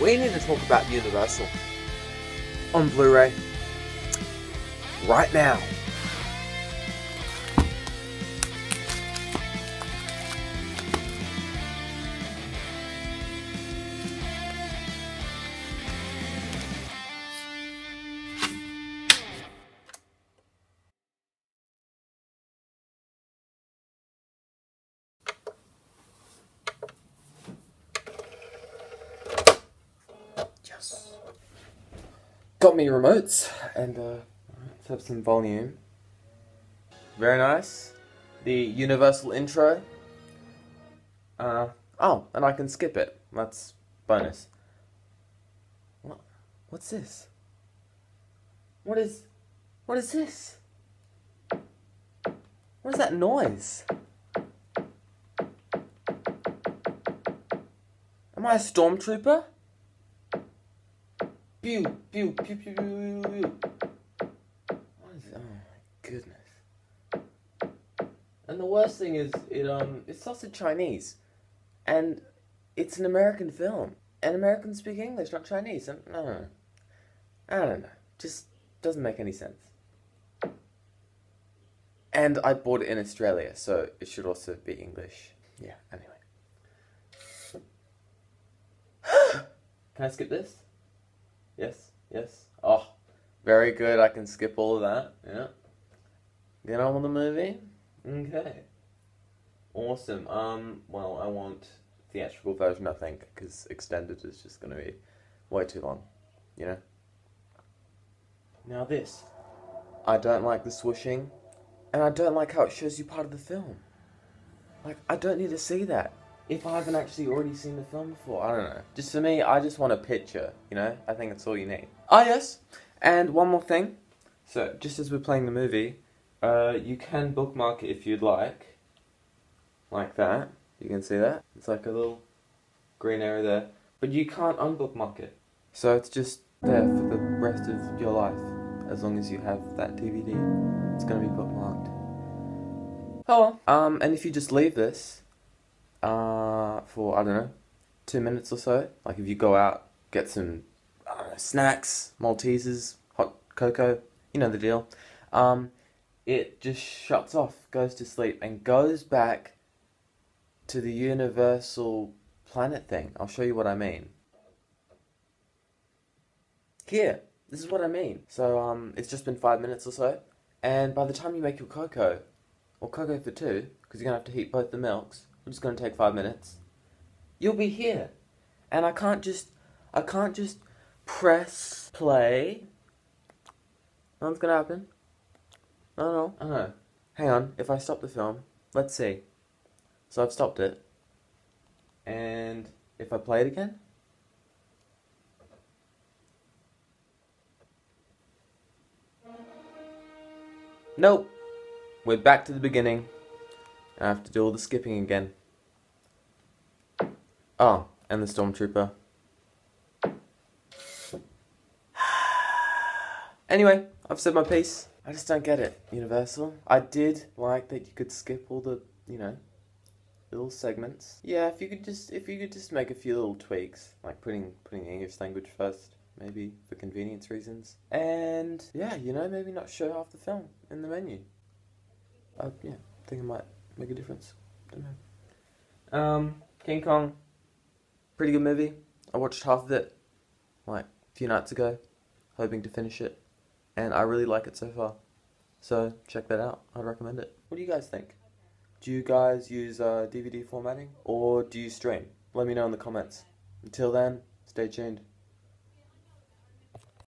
we need to talk about Universal on Blu-ray right now. Got me remotes and uh, let's have some volume. Very nice. The universal intro. Uh, oh, and I can skip it. That's bonus. What? What's this? What is? What is this? What is that noise? Am I a stormtrooper? Pew, pew, pew, pew, pew, pew. What is? Oh my goodness. And the worst thing is, it um, it's also Chinese, and it's an American film, and Americans speak English, not Chinese. And no, no, no. I don't know. Just doesn't make any sense. And I bought it in Australia, so it should also be English. Yeah. Anyway. Can I skip this? Yes, yes. Oh, very good. I can skip all of that. Yeah. Get on with the movie. Okay. Awesome. Um. Well, I want theatrical version. I think because extended is just going to be way too long. You know. Now this. I don't like the swooshing, and I don't like how it shows you part of the film. Like I don't need to see that if I haven't actually already seen the film before, I don't know. Just for me, I just want a picture, you know? I think that's all you need. Ah, yes. And one more thing. So, just as we're playing the movie, uh, you can bookmark it if you'd like. Like that. You can see that. It's like a little green area there. But you can't unbookmark it. So it's just there for the rest of your life. As long as you have that DVD. It's going to be bookmarked. Oh well. Um, and if you just leave this, uh, for I don't know, two minutes or so. Like if you go out, get some know, snacks, Maltesers, hot cocoa, you know the deal. Um, it just shuts off, goes to sleep, and goes back to the universal planet thing. I'll show you what I mean. Here, this is what I mean. So um, it's just been five minutes or so, and by the time you make your cocoa, or cocoa for two, because you're gonna have to heat both the milks is going to take five minutes, you'll be here. And I can't just, I can't just press play. Nothing's going to happen. No, no, I know. Hang on, if I stop the film, let's see. So I've stopped it. And if I play it again? Nope. We're back to the beginning. I have to do all the skipping again. Oh, and the stormtrooper. anyway, I've said my piece. I just don't get it, Universal. I did like that you could skip all the, you know, little segments. Yeah, if you could just if you could just make a few little tweaks, like putting putting the English language first, maybe for convenience reasons. And yeah, you know, maybe not show half the film in the menu. Uh, yeah, I think it might make a difference. Don't know. Um, King Kong, pretty good movie. I watched half of it like a few nights ago, hoping to finish it, and I really like it so far. So check that out. I'd recommend it. What do you guys think? Do you guys use uh, DVD formatting or do you stream? Let me know in the comments. Until then, stay tuned.